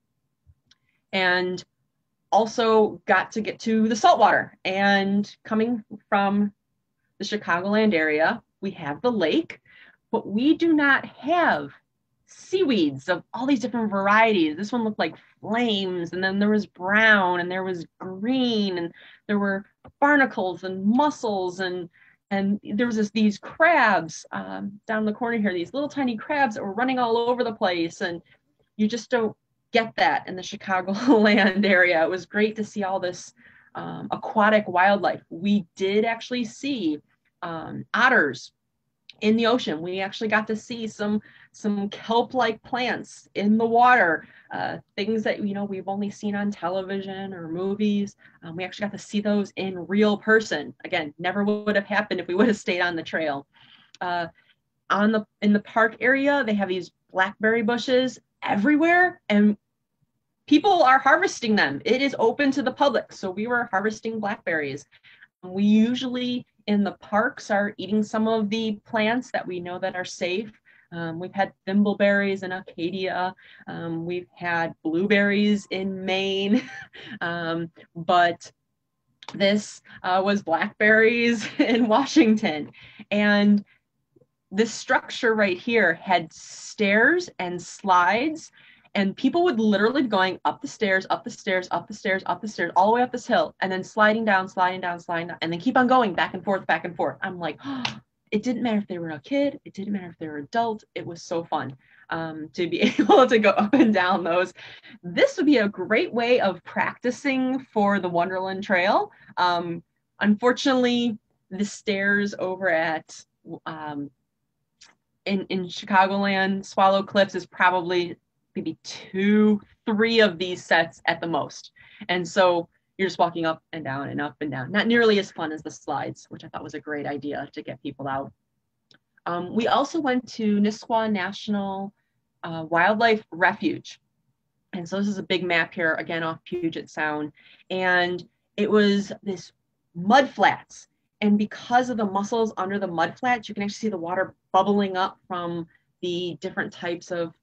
And also got to get to the saltwater. And coming from the Chicagoland area, we have the lake, but we do not have seaweeds of all these different varieties. This one looked like flames, and then there was brown, and there was green, and there were barnacles and mussels, and and there was this, these crabs um, down the corner here, these little tiny crabs that were running all over the place, and you just don't get that in the Chicagoland area. It was great to see all this um, aquatic wildlife. We did actually see um, otters in the ocean. We actually got to see some some kelp-like plants in the water, uh, things that you know we've only seen on television or movies. Um, we actually got to see those in real person. Again, never would have happened if we would have stayed on the trail. Uh, on the in the park area, they have these blackberry bushes everywhere, and people are harvesting them. It is open to the public, so we were harvesting blackberries. We usually in the parks are eating some of the plants that we know that are safe. Um, we've had thimbleberries in Acadia. Um, we've had blueberries in Maine. um, but this uh, was blackberries in Washington. And this structure right here had stairs and slides and people would literally be going up the stairs, up the stairs, up the stairs, up the stairs, all the way up this hill, and then sliding down, sliding down, sliding down, and then keep on going back and forth, back and forth. I'm like, oh, it didn't matter if they were a kid, it didn't matter if they were adult. It was so fun um, to be able to go up and down those. This would be a great way of practicing for the Wonderland Trail. Um, unfortunately, the stairs over at um, in in Chicagoland, Swallow Cliffs is probably maybe two, three of these sets at the most. And so you're just walking up and down and up and down. Not nearly as fun as the slides, which I thought was a great idea to get people out. Um, we also went to Nisqually National uh, Wildlife Refuge. And so this is a big map here, again, off Puget Sound. And it was this mud flats. And because of the mussels under the mud flats, you can actually see the water bubbling up from the different types of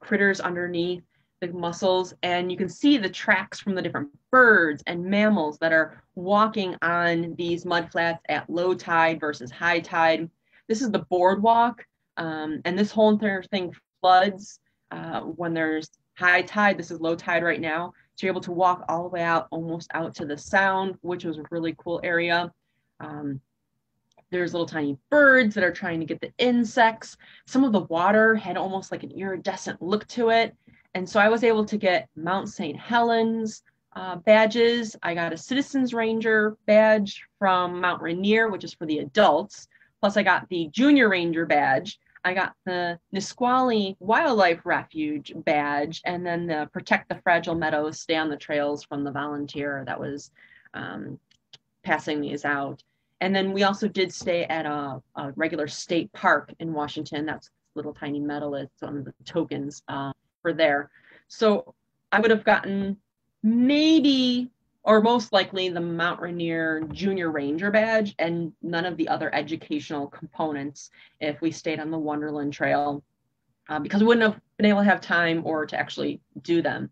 critters underneath the mussels and you can see the tracks from the different birds and mammals that are walking on these mud flats at low tide versus high tide. This is the boardwalk um, and this whole entire thing floods uh, when there's high tide. This is low tide right now. So you're able to walk all the way out almost out to the sound, which was a really cool area. Um, there's little tiny birds that are trying to get the insects. Some of the water had almost like an iridescent look to it. And so I was able to get Mount St. Helens uh, badges. I got a Citizens Ranger badge from Mount Rainier, which is for the adults. Plus, I got the Junior Ranger badge I got the Nisqually Wildlife Refuge badge, and then the Protect the Fragile Meadows, Stay on the Trails from the volunteer that was um, passing these out. And then we also did stay at a, a, regular state park in Washington. That's little tiny medal. It's one of the tokens uh, for there. So I would have gotten maybe or most likely the Mount Rainier Junior Ranger badge and none of the other educational components if we stayed on the Wonderland Trail uh, because we wouldn't have been able to have time or to actually do them.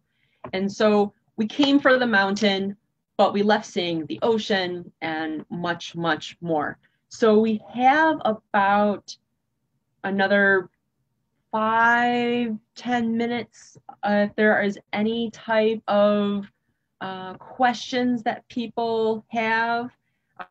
And so we came for the mountain, but we left seeing the ocean and much, much more. So we have about another five, ten minutes uh, if there is any type of uh, questions that people have.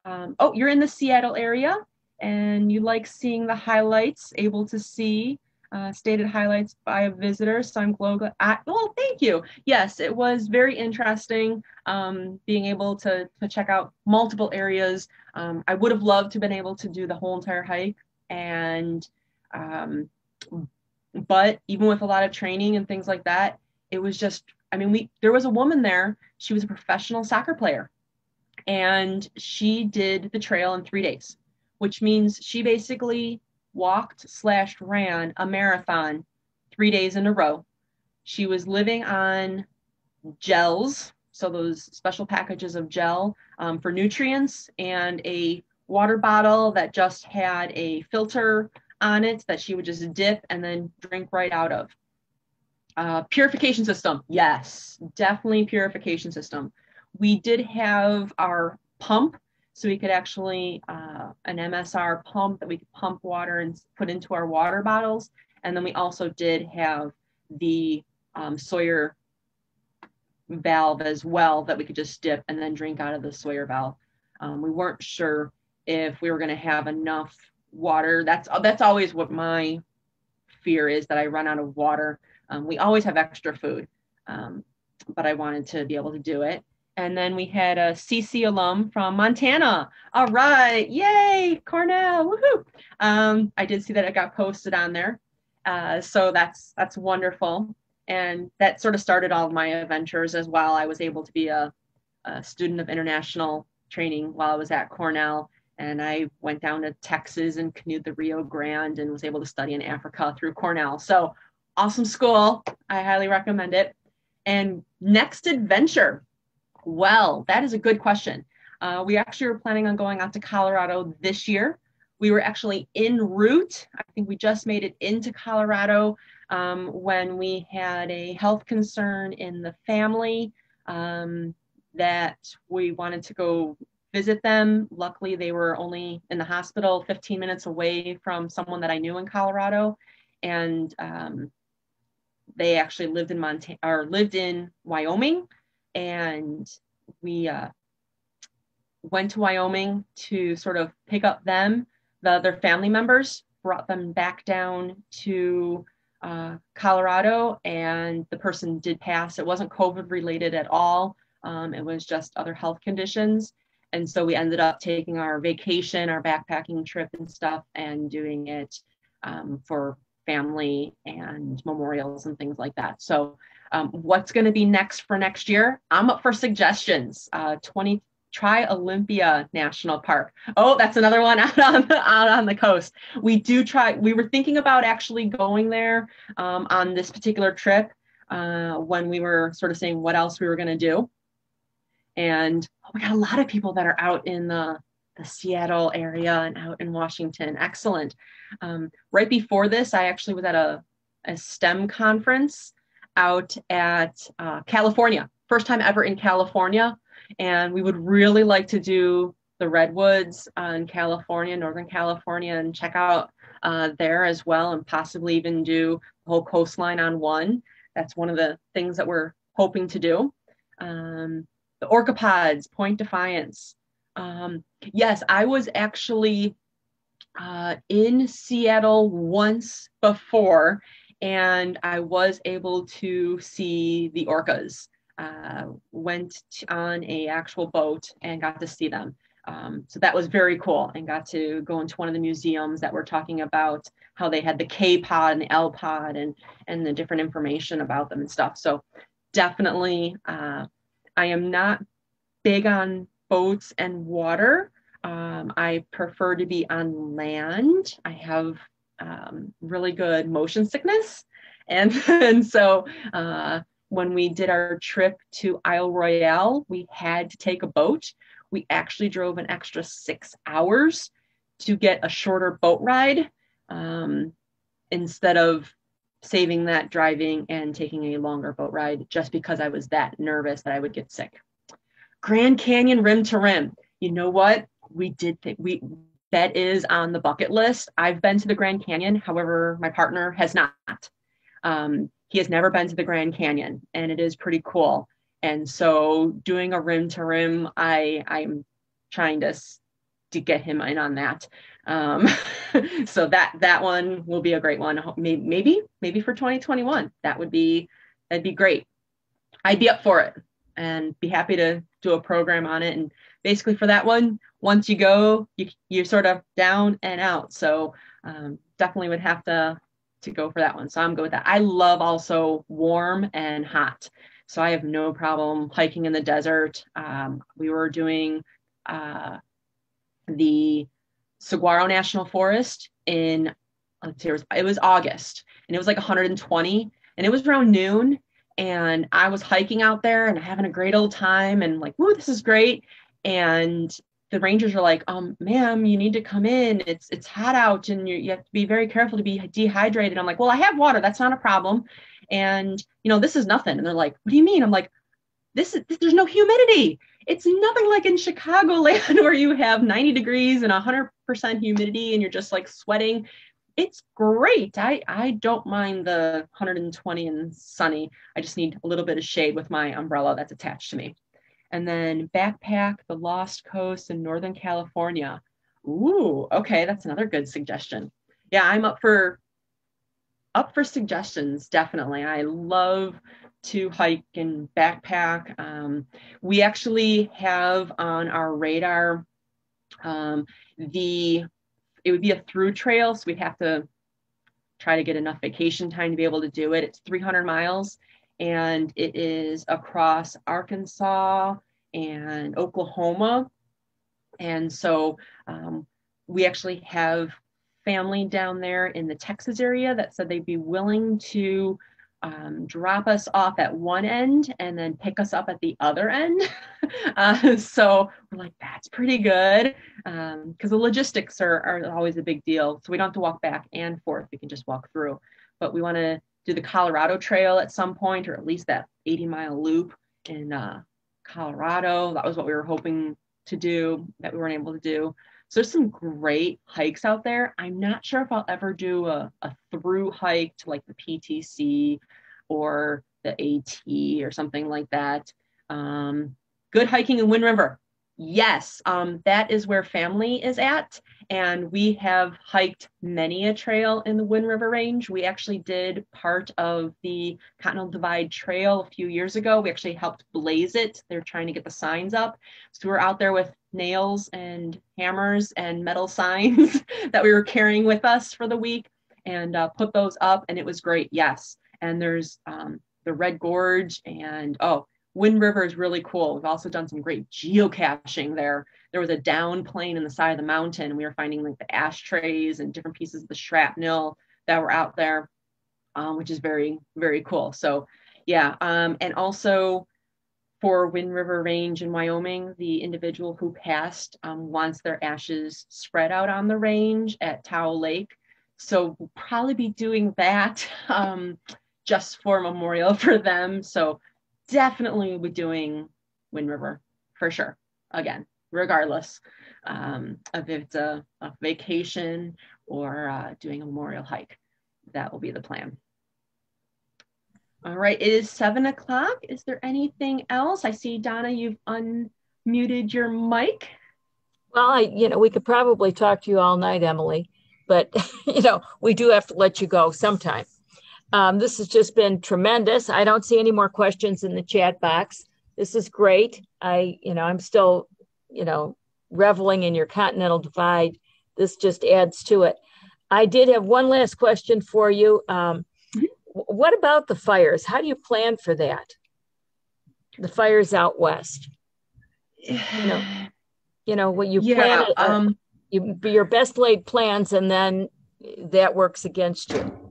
Um, oh, you're in the Seattle area and you like seeing the highlights, able to see uh, stated highlights by a visitor. So I'm glad. well, thank you. Yes, it was very interesting um, being able to, to check out multiple areas. Um, I would have loved to have been able to do the whole entire hike. And, um, but even with a lot of training and things like that, it was just I mean, we there was a woman there. She was a professional soccer player, and she did the trail in three days, which means she basically walked slash ran a marathon three days in a row. She was living on gels, so those special packages of gel um, for nutrients, and a water bottle that just had a filter on it that she would just dip and then drink right out of. Uh, purification system, yes, definitely purification system. We did have our pump, so we could actually uh, an MSR pump that we could pump water and put into our water bottles, and then we also did have the um, Sawyer valve as well that we could just dip and then drink out of the Sawyer valve. Um, we weren't sure if we were going to have enough water. That's that's always what my fear is that I run out of water. Um, we always have extra food, um, but I wanted to be able to do it. And then we had a CC alum from Montana. All right, yay, Cornell, woohoo! Um, I did see that it got posted on there, uh, so that's that's wonderful. And that sort of started all of my adventures as well. I was able to be a, a student of international training while I was at Cornell and I went down to Texas and canoed the Rio Grande and was able to study in Africa through Cornell. So awesome school. I highly recommend it. And next adventure. Well, that is a good question. Uh, we actually were planning on going out to Colorado this year. We were actually en route. I think we just made it into Colorado um, when we had a health concern in the family um, that we wanted to go visit them. Luckily, they were only in the hospital 15 minutes away from someone that I knew in Colorado. And um, they actually lived in Montana or lived in Wyoming. And we uh, went to Wyoming to sort of pick up them, the other family members, brought them back down to uh, Colorado, and the person did pass. It wasn't COVID related at all. Um, it was just other health conditions. And so we ended up taking our vacation, our backpacking trip and stuff, and doing it um, for family and memorials and things like that. So, um, what's going to be next for next year? I'm up for suggestions. Uh, 20 try Olympia National Park. Oh, that's another one out on the, out on the coast. We do try. We were thinking about actually going there um, on this particular trip uh, when we were sort of saying what else we were going to do. And oh, we got a lot of people that are out in the, the Seattle area and out in Washington. Excellent. Um, right before this, I actually was at a, a STEM conference out at uh, California. First time ever in California. And we would really like to do the redwoods uh, in California, Northern California, and check out uh, there as well, and possibly even do the whole coastline on one. That's one of the things that we're hoping to do. Um, the orcapods, Point Defiance. Um, yes, I was actually uh, in Seattle once before, and I was able to see the orcas. Uh, went on a actual boat and got to see them. Um, so that was very cool and got to go into one of the museums that were talking about how they had the K pod and the L pod and, and the different information about them and stuff. So definitely, uh, I am not big on boats and water. Um, I prefer to be on land. I have um, really good motion sickness. And, and so uh, when we did our trip to Isle Royale, we had to take a boat. We actually drove an extra six hours to get a shorter boat ride um, instead of saving that driving and taking a longer boat ride just because I was that nervous that I would get sick. Grand Canyon rim to rim. You know what? We did think we that is on the bucket list. I've been to the Grand Canyon, however, my partner has not. Um, he has never been to the Grand Canyon, and it is pretty cool. And so, doing a rim to rim, I I'm trying to to get him in on that. Um, so that that one will be a great one. Maybe maybe for 2021, that would be that'd be great. I'd be up for it and be happy to do a program on it. And basically for that one, once you go, you you're sort of down and out. So um, definitely would have to to go for that one. So I'm good with that. I love also warm and hot. So I have no problem hiking in the desert. Um, we were doing uh, the Saguaro National Forest in let's see, it was, it was August and it was like 120 and it was around noon and I was hiking out there and having a great old time and like, whoo, this is great. And the rangers are like, um, ma'am, you need to come in. It's it's hot out and you, you have to be very careful to be dehydrated. I'm like, well, I have water. That's not a problem. And you know, this is nothing. And they're like, what do you mean? I'm like, this is there's no humidity. It's nothing like in Chicagoland where you have 90 degrees and 100% humidity and you're just like sweating. It's great. I, I don't mind the 120 and sunny. I just need a little bit of shade with my umbrella that's attached to me. And then backpack the Lost Coast in Northern California. Ooh, okay, that's another good suggestion. Yeah, I'm up for up for suggestions, definitely. I love to hike and backpack. Um, we actually have on our radar um, the it would be a through trail, so we'd have to try to get enough vacation time to be able to do it. It's 300 miles, and it is across Arkansas and Oklahoma. And so um, we actually have family down there in the Texas area that said they'd be willing to um, drop us off at one end and then pick us up at the other end. uh, so we're like, that's pretty good because um, the logistics are, are always a big deal. So we don't have to walk back and forth. We can just walk through. But we want to do the Colorado Trail at some point, or at least that 80 mile loop in uh, Colorado. That was what we were hoping to do that we weren't able to do. So there's some great hikes out there. I'm not sure if I'll ever do a, a through hike to like the PCT or the AT or something like that. Um, good hiking in Wind River. Yes, um, that is where family is at. And we have hiked many a trail in the Wind River Range. We actually did part of the Continental Divide Trail a few years ago. We actually helped blaze it. They're trying to get the signs up. So we're out there with nails and hammers and metal signs that we were carrying with us for the week and uh, put those up. And it was great. Yes. And there's um, the Red Gorge and, oh, Wind River is really cool. We've also done some great geocaching there. There was a down plane in the side of the mountain, we were finding like the ashtrays and different pieces of the shrapnel that were out there, um, which is very, very cool. So, yeah. Um, and also for Wind River Range in Wyoming, the individual who passed um, wants their ashes spread out on the range at Tahoe Lake. So, we'll probably be doing that um, just for memorial for them. So, definitely be doing Wind River for sure. Again, regardless um, of if it's a, a vacation or uh, doing a memorial hike, that will be the plan. All right, it is seven o'clock. Is there anything else? I see Donna, you've unmuted your mic. Well, I, you know, we could probably talk to you all night, Emily, but you know, we do have to let you go sometime. Um, this has just been tremendous. I don't see any more questions in the chat box. This is great. I, you know, I'm still, you know, reveling in your continental divide, this just adds to it. I did have one last question for you. Um, what about the fires? How do you plan for that? The fires out west. You know, you know what you yeah, plan. Uh, um, you your best laid plans, and then that works against you.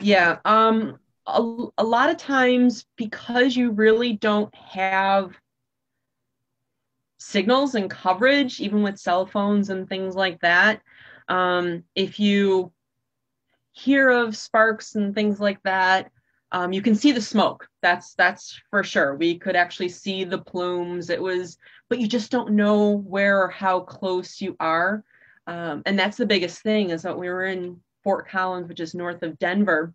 Yeah. Um. A, a lot of times, because you really don't have signals and coverage, even with cell phones and things like that. Um, if you hear of sparks and things like that, um, you can see the smoke. That's that's for sure. We could actually see the plumes. It was, but you just don't know where or how close you are. Um, and that's the biggest thing is that we were in Fort Collins, which is north of Denver,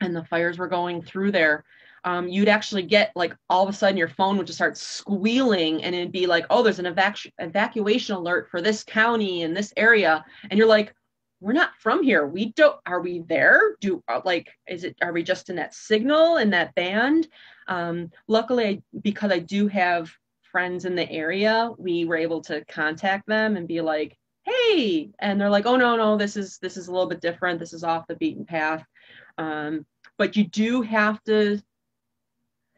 and the fires were going through there um, you'd actually get like all of a sudden your phone would just start squealing and it'd be like, oh, there's an evac- evacuation alert for this county and this area. And you're like, we're not from here. We don't, are we there? Do uh, like, is it, are we just in that signal in that band? Um, luckily, I, because I do have friends in the area, we were able to contact them and be like, hey, and they're like, oh, no, no, this is, this is a little bit different. This is off the beaten path. Um, but you do have to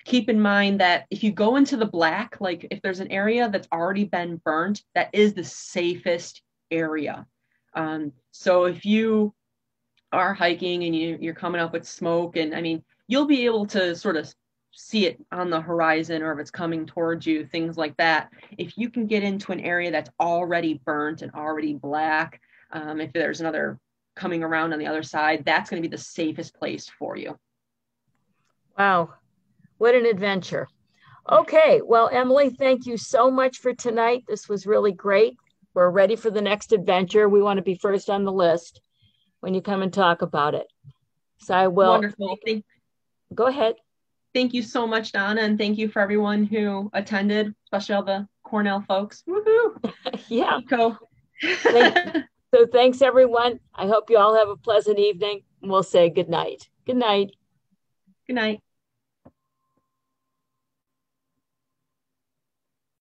keep in mind that if you go into the black, like if there's an area that's already been burnt, that is the safest area. Um, so if you are hiking and you, you're coming up with smoke, and I mean, you'll be able to sort of see it on the horizon or if it's coming towards you, things like that. If you can get into an area that's already burnt and already black, um, if there's another coming around on the other side, that's going to be the safest place for you. Wow. What an adventure. Okay, well, Emily, thank you so much for tonight. This was really great. We're ready for the next adventure. We want to be first on the list when you come and talk about it. So I will. Wonderful. Go ahead. Thank you so much, Donna, and thank you for everyone who attended, especially all the Cornell folks. Woohoo! yeah. Go. so thanks, everyone. I hope you all have a pleasant evening. and We'll say good night. Good night. Good night.